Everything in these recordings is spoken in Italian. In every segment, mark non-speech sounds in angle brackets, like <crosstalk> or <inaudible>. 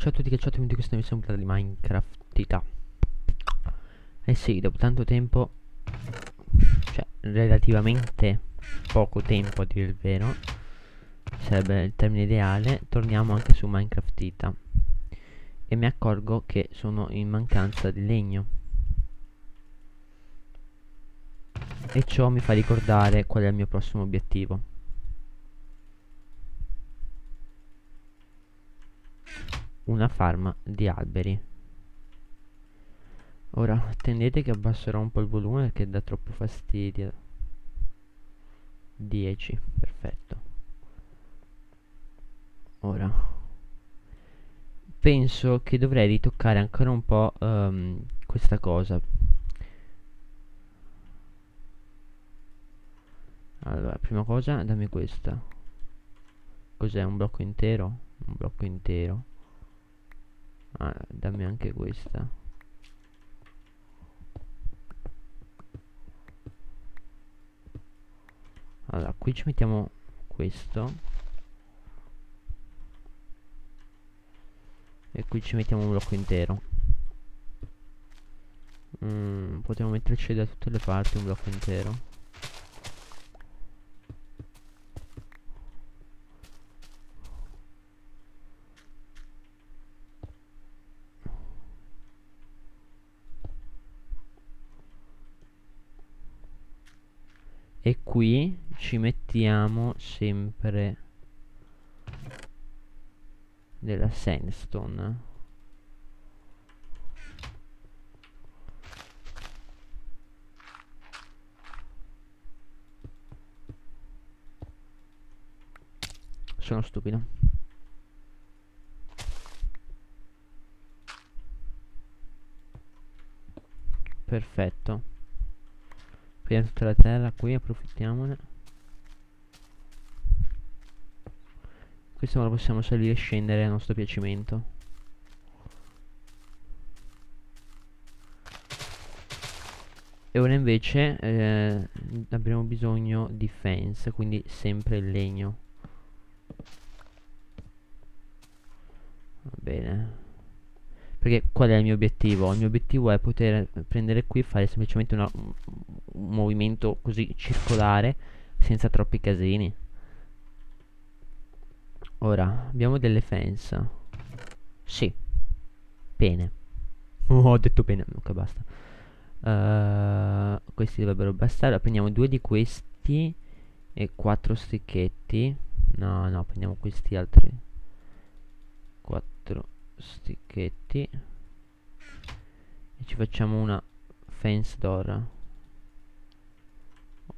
Ciao a tutti ciao a tutti questa è puntata di Minecraftita Eh sì, dopo tanto tempo Cioè, relativamente poco tempo a dire il vero Sarebbe il termine ideale Torniamo anche su Minecraftita E mi accorgo che sono in mancanza di legno. E ciò mi fa ricordare qual è il mio prossimo obiettivo una farma di alberi. Ora attendete che abbasserò un po' il volume perché dà troppo fastidio. 10 perfetto. Ora penso che dovrei ritoccare ancora un po' um, questa cosa. Allora prima cosa dammi questa. Cos'è un blocco intero? Un blocco intero ah, dammi anche questa. Allora qui ci mettiamo questo. E qui ci mettiamo un blocco intero. Mm, potremmo metterci da tutte le parti un blocco intero e qui ci mettiamo sempre della sandstone. Sono stupido. Perfetto Pigliamo tutta la terra qui, approfittiamone. Questo ora possiamo salire e scendere a nostro piacimento. E ora invece eh, abbiamo bisogno di fence, quindi sempre il legno. Va bene. Perché qual è il mio obiettivo? Il mio obiettivo è poter prendere qui e fare semplicemente una, un movimento così circolare senza troppi casini. Ora, abbiamo delle fence. Sì. Bene. Oh, <laughs> ho detto bene, ok basta. Uh, questi dovrebbero bastare. Prendiamo due di questi e quattro sticchetti. No, no, prendiamo questi altri. Quattro sticchetti e ci facciamo una fence door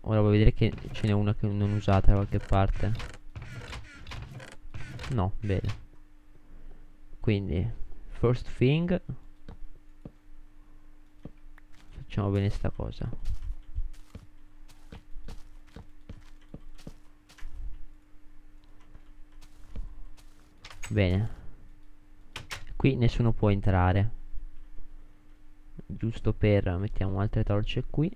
ora vuoi vedere che ce n'è una che non usata da qualche parte? No bene. Quindi first thing. Facciamo bene sta cosa. Bene. Qui nessuno può entrare. Giusto per Mettiamo altre torce qui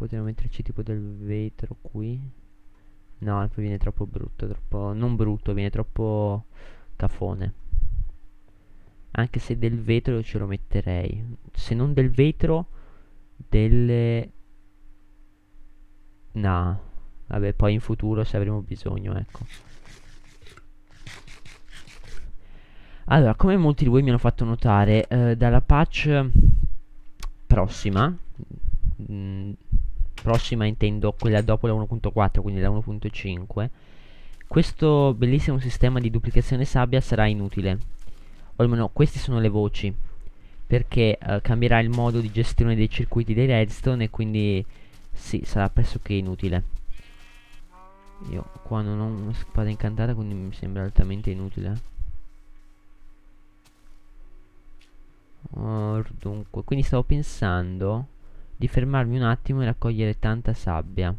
Potremmo metterci tipo del vetro qui. No, poi viene troppo brutto troppo, Non brutto, viene troppo cafone. Anche se del vetro ce lo metterei. Se non del vetro Delle No. Vabbè, poi in futuro se avremo bisogno, ecco. Allora, come molti di voi mi hanno fatto notare, eh, dalla patch prossima, mm, prossima intendo quella dopo la 1.4, quindi la 1.5, questo bellissimo sistema di duplicazione sabbia sarà inutile. O almeno queste sono le voci, perché eh, cambierà il modo di gestione dei circuiti dei redstone e quindi sì, sarà pressoché inutile. Io qua non ho una spada incantata quindi mi sembra altamente inutile oh, Dunque, quindi stavo pensando di fermarmi un attimo e raccogliere tanta sabbia.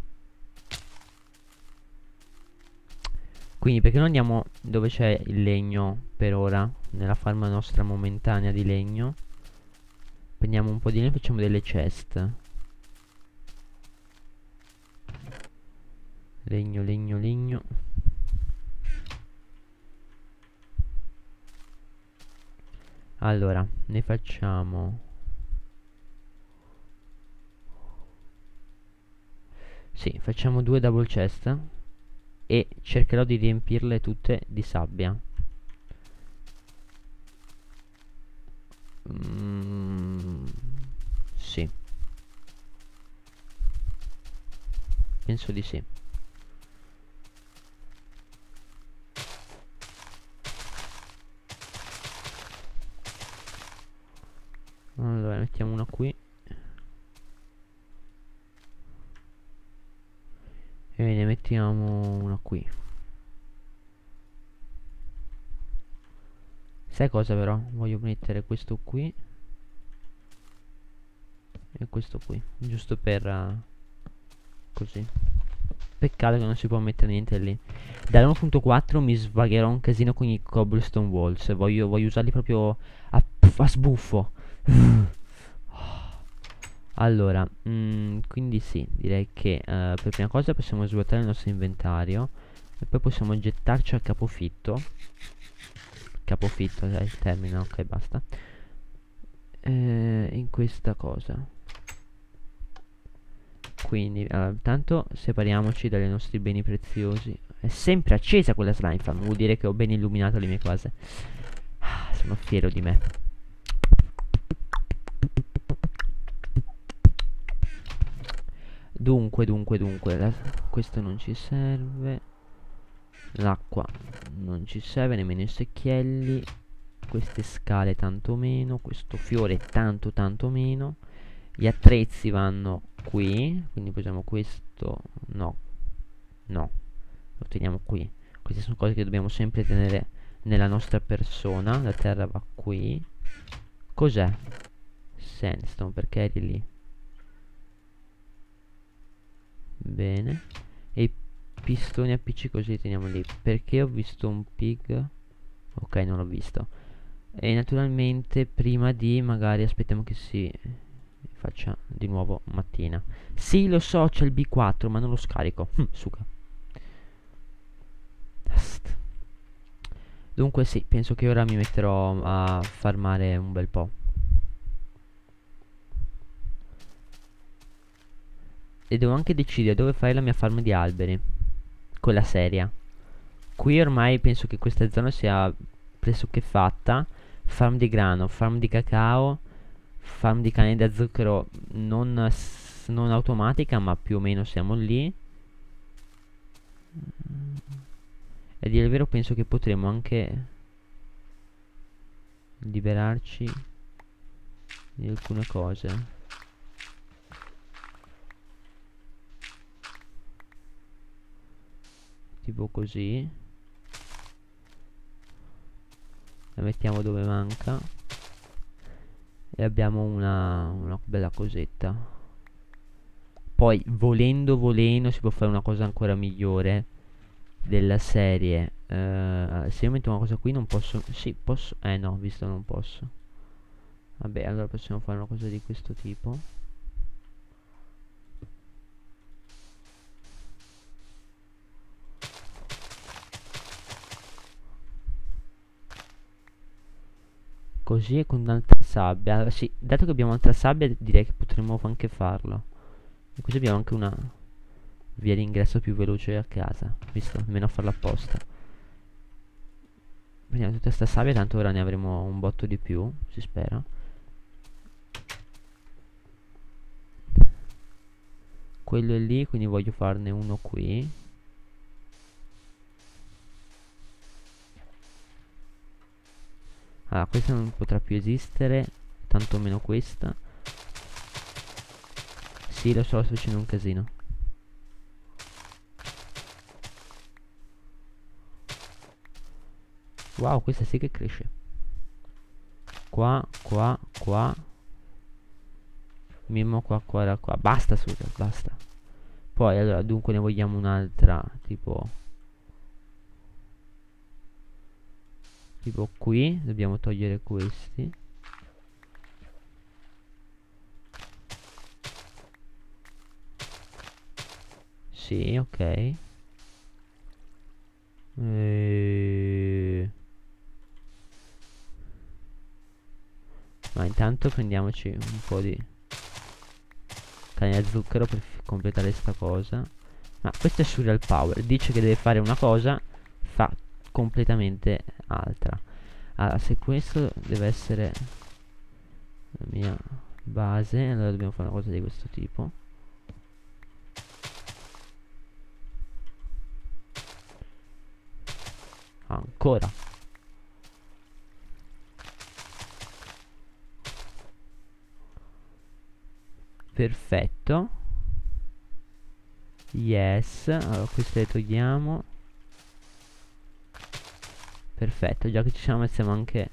Quindi perché non andiamo dove c'è il legno per ora Nella farma nostra momentanea di legno? Prendiamo un po' di legno e facciamo delle chest legno legno legno. Allora ne facciamo sì facciamo due double chest e cercherò di riempirle tutte di sabbia. Mm, sì. Penso di sì allora mettiamo una qui e ne mettiamo una qui. Sai cosa però? Voglio mettere questo qui e questo qui giusto per uh, così. Peccato che non si può mettere niente lì. Dall'1.4 mi svagherò un casino con i cobblestone walls. Voglio, voglio usarli proprio a, a sbuffo allora, mh, mm, quindi sì, direi che uh, per prima cosa possiamo svuotare il nostro inventario e poi possiamo gettarci al capofitto. Capofitto è il termine, ok, basta. Eh, in questa cosa. Quindi, allora, tanto separiamoci dai nostri beni preziosi. È sempre accesa quella slime farm, vuol dire che ho ben illuminato le mie cose. Ah, sono fiero di me. Dunque, dunque, dunque, questo non ci serve. L'acqua non ci serve, nemmeno i secchielli. Queste scale tanto meno, questo fiore tanto tanto meno. Gli attrezzi vanno qui, quindi posiamo questo, no, no, lo teniamo qui. Queste sono cose che dobbiamo sempre tenere nella nostra persona. La terra va qui. Cos'è? Sandstone, perché eri lì? Bene. E i pistoni appiccicosi li teniamo lì. Perché ho visto un pig? Ok, non l'ho visto. E naturalmente prima di magari aspettiamo che si faccia di nuovo mattina. Sì, lo so, c'è il B4, ma non lo scarico. Hm, suga. Dunque sì, penso che ora mi metterò a farmare un bel po'. E devo anche decidere dove fare la mia farm di alberi. Quella seria. Qui ormai penso che questa zona sia pressoché fatta. Farm di grano, farm di cacao, farm di canne da zucchero non, non automatica ma più o meno siamo lì. E a dire il vero penso che potremo anche liberarci di alcune cose. Tipo così. La mettiamo dove manca. E abbiamo una, una bella cosetta. Poi volendo volendo si può fare una cosa ancora migliore della serie. Uh, se io metto una cosa qui non posso sì posso eh no visto non posso. Vabbè allora possiamo fare una cosa di questo tipo Così con altra sabbia Sì, dato che abbiamo altra sabbia direi che potremmo anche farlo. E così abbiamo anche una via d'ingresso più veloce a casa Visto, almeno a farlo apposta. Prendiamo tutta questa sabbia Tanto ora ne avremo un botto di più Si spera. Quello è lì Quindi voglio farne uno qui Allora, questa non potrà più esistere, tanto meno questa. Sì, lo so, sto facendo un casino. Wow, questa sì che cresce. Qua, qua, qua. Mimo qua, qua, qua. Basta, super, basta. Poi, allora, dunque ne vogliamo un'altra, tipo... tipo qui dobbiamo togliere questi sì ok E... Ma intanto prendiamoci un po' di canne da zucchero per completare sta cosa. Ma questo è Surreal Power. Dice che deve fare una cosa, fa completamente altra. Allora, se questo deve essere la mia base, allora dobbiamo fare una cosa di questo tipo. Ancora. Perfetto. Yes. Allora queste le togliamo. Perfetto, già che ci siamo mettiamo anche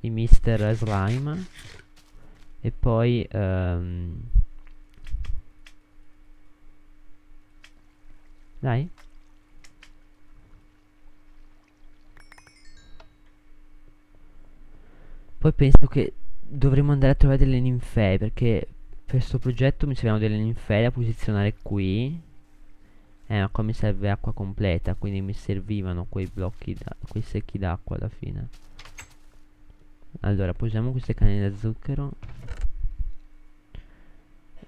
i Mister Slime. E poi... Um, dai. Poi penso che dovremmo andare a trovare delle ninfee perché per questo progetto mi servivano delle ninfee da posizionare qui. Eh, qua mi serve acqua completa, quindi mi servivano quei blocchi, quei secchi d'acqua alla fine. Allora, posiamo queste canne da zucchero.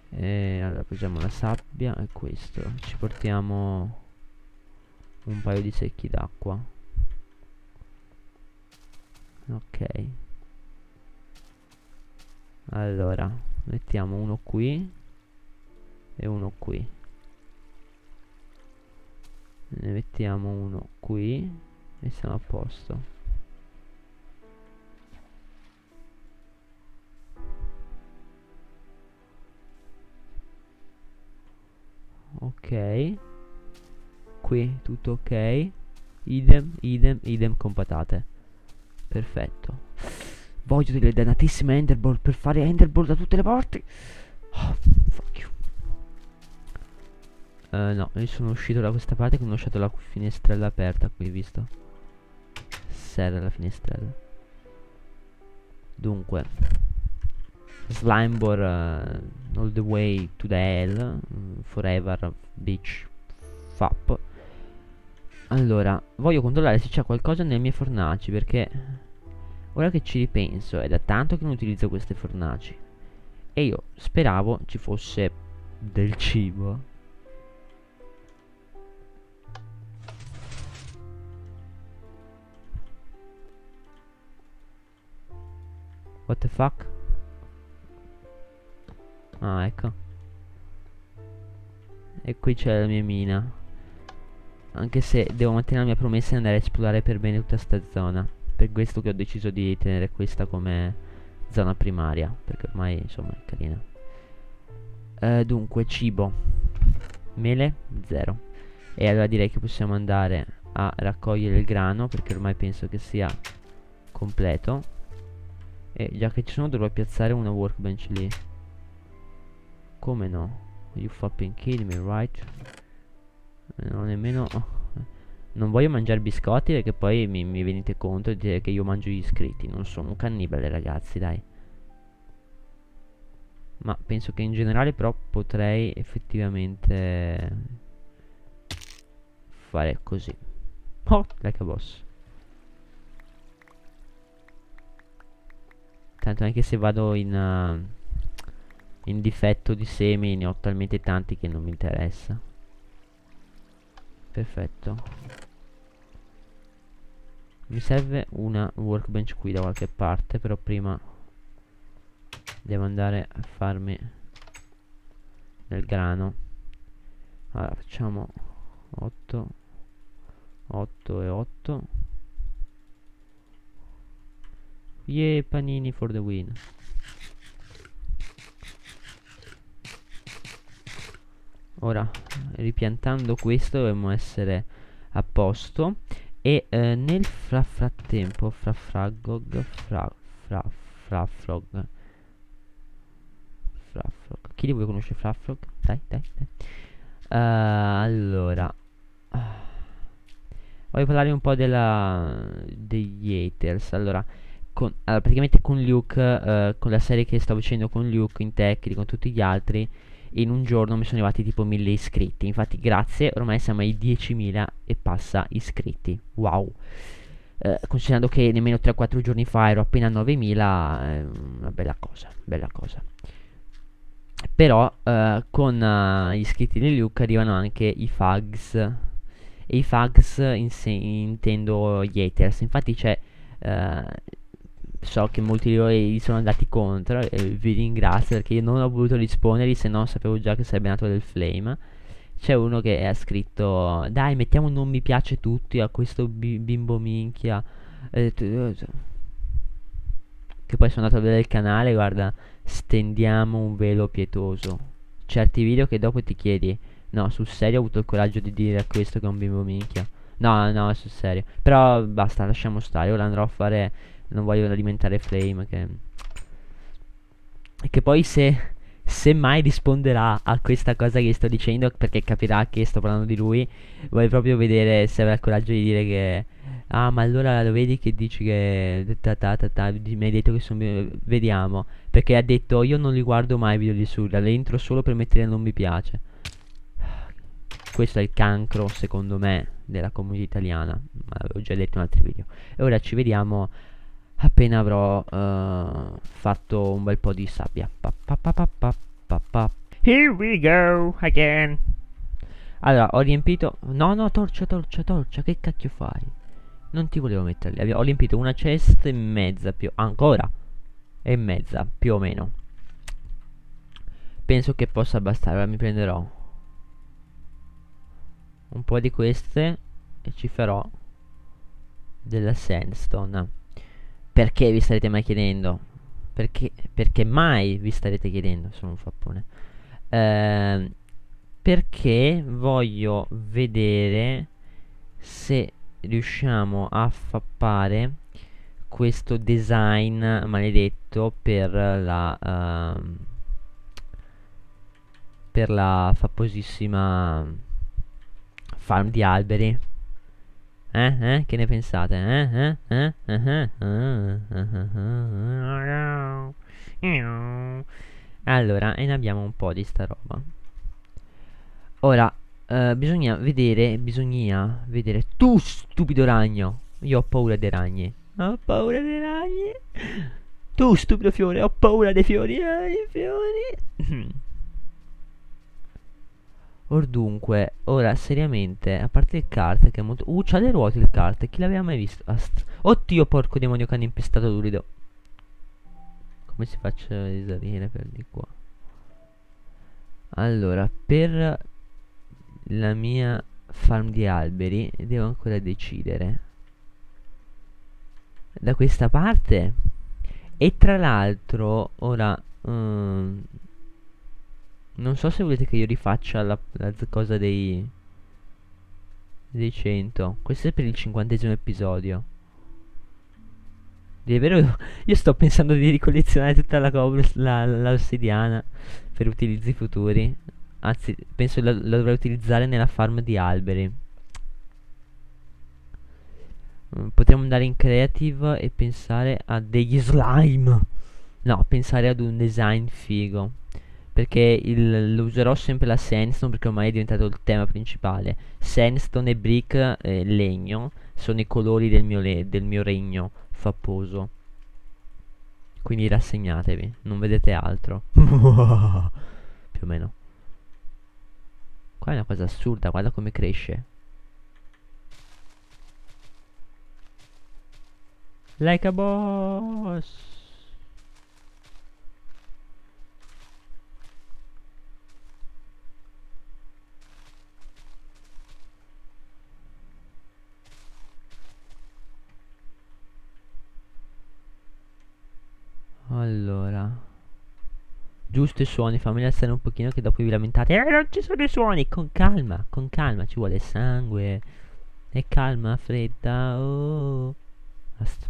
E allora, posiamo la sabbia e questo. Ci portiamo un paio di secchi d'acqua. Ok allora mettiamo uno qui e uno qui ne mettiamo uno qui e siamo a posto. Ok. Qui tutto ok. Idem idem idem con patate. Perfetto. Voglio delle dannatissime Enderball per fare Enderball da tutte le parti. Oh. Uh, no, io sono uscito da questa parte che ho lasciato la finestrella aperta qui, visto? Serra la finestrella. Dunque. Slimebore uh, all the way to the hell. Uh, forever, bitch. Fap. Allora, voglio controllare se c'è qualcosa nelle mie fornaci perché Ora che ci ripenso, è da tanto che non utilizzo queste fornaci. E io speravo ci fosse del cibo. What the fuck? Ah, ecco. E qui c'è la mia mina. Anche se devo mantenere la mia promessa di andare a esplorare per bene tutta sta zona per questo che ho deciso di tenere questa come zona primaria perché ormai insomma è carina eh, dunque cibo mele zero e allora direi che possiamo andare a raccogliere il grano perché ormai penso che sia completo e già che ci sono dovrò piazzare una workbench lì come no you fucking kill me right non nemmeno non voglio mangiare biscotti perché poi mi, mi venite conto e dite che io mangio gli iscritti. Non sono un cannibale, ragazzi, dai. Ma penso che in generale però potrei effettivamente fare così. Oh, like a boss. Tanto anche se vado in, uh, in difetto di semi ne ho talmente tanti che non mi interessa. Perfetto. Mi serve una workbench qui da qualche parte Però prima Devo andare a farmi Nel grano Allora facciamo 8 8 e 8 Yeah panini for the win. Ora ripiantando questo dovremmo essere a posto. E eh, nel fra frattempo fra fragog fra fra frafrog frafrog chi di voi conosce frafrog? dai dai dai. Uh, allora. Voglio parlare un po' della degli haters. Allora con, allora, praticamente con Luke uh, con la serie che sto facendo con Luke in tech con tutti gli altri in un giorno mi sono arrivati tipo 1000 iscritti. Infatti, grazie, ormai siamo ai 10.000 e passa iscritti. Wow. Eh, considerando che nemmeno 3-4 giorni fa ero appena a 9.000, è una bella cosa, bella cosa. Però eh, con uh, gli iscritti di Luke arrivano anche i fags. E i fags in intendo gli haters. Infatti c'è... Uh, so che molti di loro gli sono andati contro e vi ringrazio perché io non ho voluto rispondergli se no sapevo già che sarebbe nato del flame. C'è uno che ha scritto dai mettiamo un non mi piace tutti a questo bi bimbo minchia. Che poi sono andato a vedere il canale guarda stendiamo un velo pietoso. Certi video che dopo ti chiedi no sul serio ho avuto il coraggio di dire a questo che è un bimbo minchia? No no sul serio. Però basta lasciamo stare ora andrò a fare non voglio alimentare Flame che... che poi se se mai risponderà a questa cosa che sto dicendo perché capirà che sto parlando di lui vuoi proprio vedere se avrà il coraggio di dire che ah ma allora lo vedi che dici che ta ta ta ta mi hai detto che sono vediamo. Perché ha detto io non li guardo mai i video di Surda le entro solo per mettere non mi piace. Questo è il cancro secondo me della comunità italiana. Ma l'avevo già detto in altri video. E ora ci vediamo appena avrò uh, fatto un bel po' di sabbia. Pa, pa, pa, Here we go again. Allora, ho riempito... No, no, torcia, torcia, torcia, che cacchio fai? Non ti volevo mettere lì. Ho riempito una cesta e mezza più... Ancora? E mezza, più o meno. Penso che possa bastare. Ora mi prenderò un po' di queste e ci farò della sandstone. Perché vi starete mai chiedendo? Perché, perché mai vi starete chiedendo? Sono un fappone. Eh, perché voglio vedere se riusciamo a fappare questo design maledetto per la uh, per la fapposissima farm di alberi eh? Eh? Che ne pensate? Eh? Eh? Eh? Eh? Eh? Allora, e ne abbiamo un po' di sta roba. Ora, uh, bisogna vedere, bisogna vedere... Tu, stupido ragno! Io ho paura dei ragni. Ho paura dei ragni. Tu, stupido fiore, ho paura dei fiori. Eh, i fiori. Or dunque, ora seriamente, a parte il kart che è molto... Uh, c'ha le ruote il kart, chi l'aveva mai visto? Ast Oddio, porco demonio hanno impestato Durido. Come si faccia a risalire per di qua? Allora, per la mia farm di alberi devo ancora decidere. Da questa parte? E tra l'altro, ora... Non so se volete che io rifaccia la, la cosa dei... Dei 100. Questo è per il cinquantesimo episodio. Di vero, <laughs> io sto pensando di ricollezionare tutta la l'ossidiana la, per utilizzi futuri. Anzi, penso la, la dovrei utilizzare nella farm di alberi. Mm, potremmo andare in creative e pensare a degli slime. No, pensare ad un design figo perché il, lo userò sempre la sandstone perché ormai è diventato il tema principale. Sandstone e brick eh, legno sono i colori del mio, del mio regno fapposo. Quindi rassegnatevi non vedete altro. <laughs> Più o meno. Qua è una cosa assurda guarda come cresce. Like a boss Allora. Giusto i suoni Fammi alzare un pochino che dopo vi lamentate. Eh non ci sono i suoni! Con calma Con calma Ci vuole sangue. E calma fredda Oh. Basta.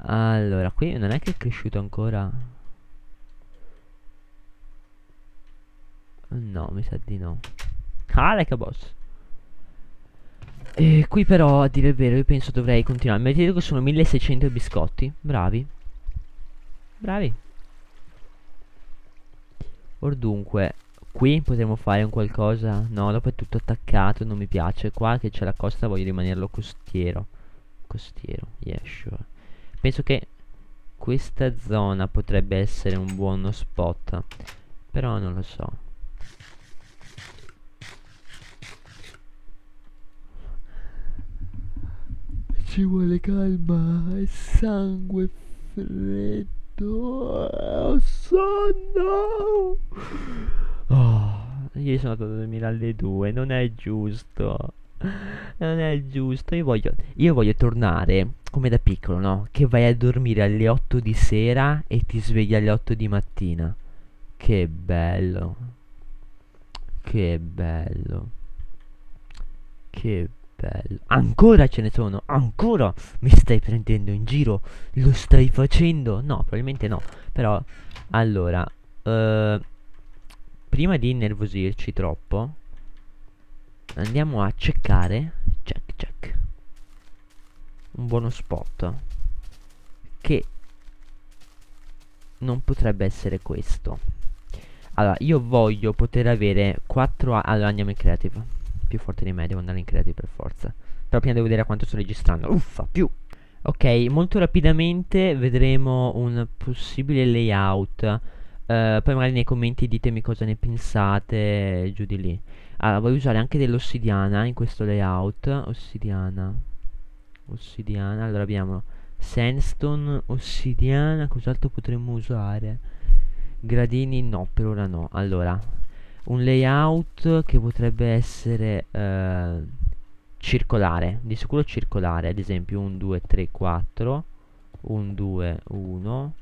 Allora qui non è che è cresciuto ancora? No mi sa di no. Ah like a boss. E qui però a dire il vero io penso dovrei continuare. Mi detto che sono 1600 biscotti. Bravi Bravi. Or dunque, qui potremmo fare un qualcosa? No, dopo è tutto attaccato, non mi piace. Qua che c'è la costa voglio rimanerlo costiero. Costiero, yeah, sure. Penso che questa zona potrebbe essere un buono spot. Però non lo so. Ci vuole calma e sangue freddo. Oh, sonno! Oh, io sono andato a dormire alle 2, non è giusto. Non è giusto, io voglio, io voglio tornare come da piccolo, no? Che vai a dormire alle 8 di sera e ti svegli alle 8 di mattina. Che bello. Che bello. Che bello. Ancora ce ne sono, ancora mi stai prendendo in giro. Lo stai facendo? No, probabilmente no. Però, allora, uh, prima di innervosirci troppo, andiamo a cercare, check, check, un buono spot che non potrebbe essere questo. Allora, io voglio poter avere 4 Allora, andiamo in creative più forte di me, devo andare in creative per forza. Però prima devo vedere quanto sto registrando. Uffa, più. Ok, molto rapidamente vedremo un possibile layout. Uh, poi magari nei commenti ditemi cosa ne pensate, giù di lì. Allora, voglio usare anche dell'ossidiana in questo layout. Ossidiana. Ossidiana. Allora abbiamo sandstone, ossidiana. Cos'altro potremmo usare? Gradini no, per ora no. Allora, un layout che potrebbe essere eh, circolare, di sicuro circolare, ad esempio 1, 2, 3, 4, 1, 2, 1,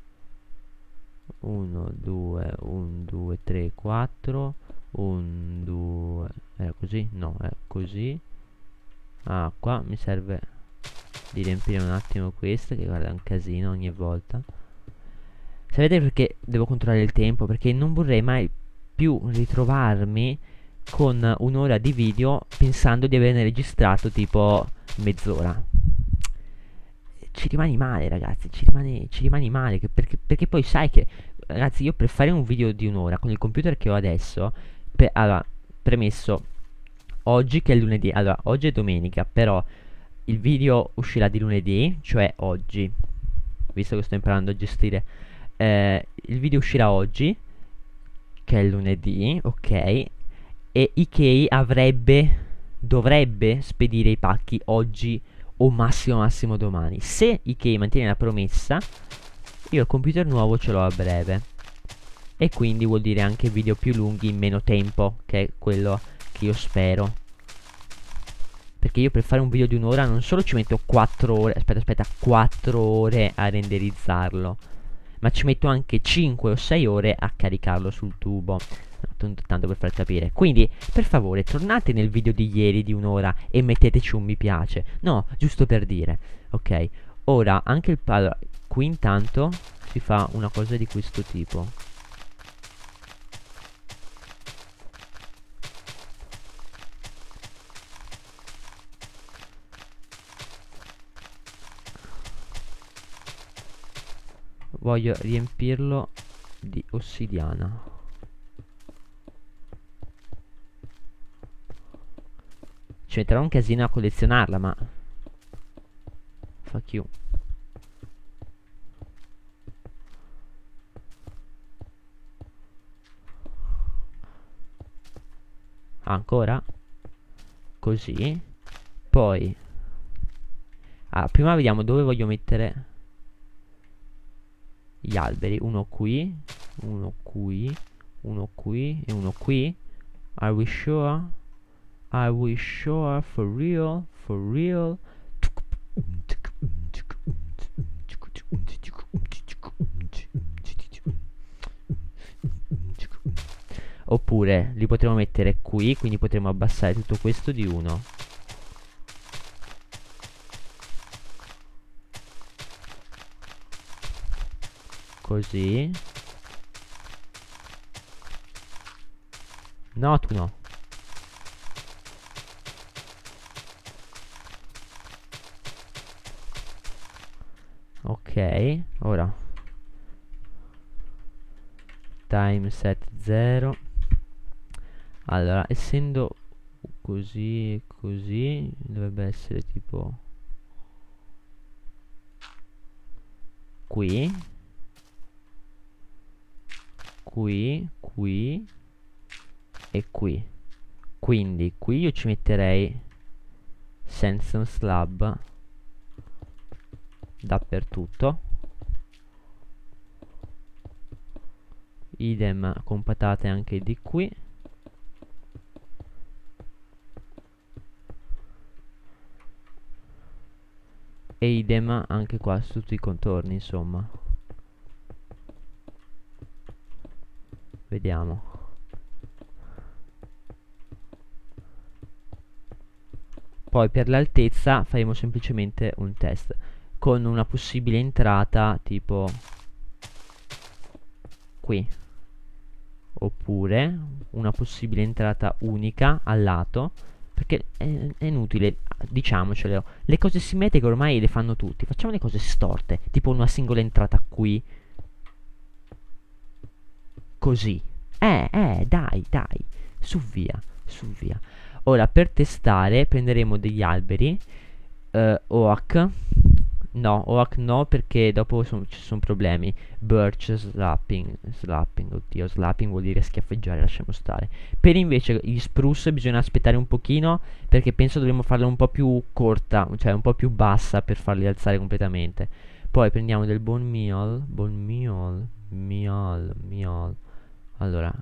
1, 2, 1, 2, 3, 4, 1, 2, era così? No, è così. Ah, qua mi serve di riempire un attimo questo, che guarda è un casino ogni volta. Sapete perché devo controllare il tempo? Perché non vorrei mai più ritrovarmi con un'ora di video pensando di averne registrato tipo mezz'ora. Ci rimani male, ragazzi, ci rimani, ci rimani male, perché, perché, poi sai che, ragazzi, io per fare un video di un'ora con il computer che ho adesso, per, allora, premesso, oggi che è lunedì, allora, oggi è domenica, però il video uscirà di lunedì, cioè oggi, visto che sto imparando a gestire, eh, il video uscirà oggi, che è lunedì, ok, e Ikei avrebbe, dovrebbe spedire i pacchi oggi o massimo massimo domani. Se Ikei mantiene la promessa, io il computer nuovo ce l'ho a breve. E quindi vuol dire anche video più lunghi in meno tempo, che è quello che io spero. Perché io per fare un video di un'ora non solo ci metto 4 ore, aspetta, aspetta, 4 ore a renderizzarlo ma ci metto anche 5 o 6 ore a caricarlo sul tubo. Tanto per far capire. Quindi per favore tornate nel video di ieri di un'ora e metteteci un mi piace. No giusto per dire ok? Ora anche il allora, qui intanto si fa una cosa di questo tipo voglio riempirlo di ossidiana. Ci metterò un casino a collezionarla ma fuck you. Ancora? Così? Poi? Ah, prima vediamo dove voglio mettere gli alberi. Uno qui uno qui uno qui e uno qui. Are we sure? Are we sure for real? For real? Oppure li potremo mettere qui quindi potremo abbassare tutto questo di uno Così. No, tu no. Ok, ora. Time set 0 allora essendo così e così dovrebbe essere tipo qui qui qui e qui. Quindi qui io ci metterei un slab dappertutto. Idem con patate anche di qui. E idem anche qua su tutti i contorni insomma vediamo. Poi per l'altezza faremo semplicemente un test. Con una possibile entrata tipo qui. Oppure una possibile entrata unica al lato perché è, è inutile diciamocelo. Le cose simmetriche ormai le fanno tutti. Facciamo le cose storte tipo una singola entrata qui così eh eh dai dai su via su via ora per testare prenderemo degli alberi eh, oak No, Oak no perché dopo son, ci sono problemi. Birch, slapping, slapping, oddio, slapping vuol dire schiaffeggiare, lasciamo stare. Per invece gli spruce bisogna aspettare un pochino perché penso dovremmo farla un po' più corta, cioè un po' più bassa per farli alzare completamente. Poi prendiamo del bone meal, bone meal, meal, meal. Allora,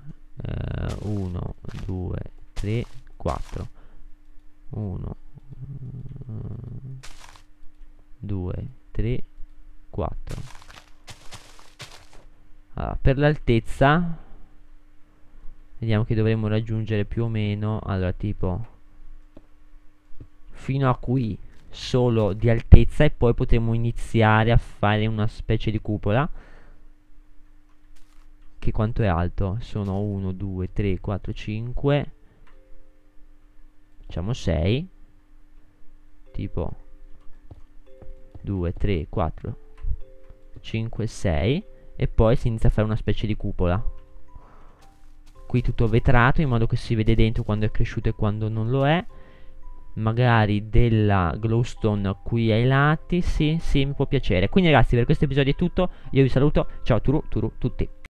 1, 2, 3, 4. 1, 2, 3, 4 allora, per l'altezza vediamo che dovremmo raggiungere più o meno allora tipo fino a qui solo di altezza e poi potremo iniziare a fare una specie di cupola che quanto è alto? sono 1, 2, 3, 4, 5 facciamo 6 tipo 2, 3, 4, 5, 6 e poi si inizia a fare una specie di cupola. Qui tutto vetrato in modo che si vede dentro quando è cresciuto e quando non lo è. Magari della glowstone qui ai lati, sì, sì, mi può piacere. Quindi ragazzi per questo episodio è tutto, io vi saluto, ciao turu turu tutti.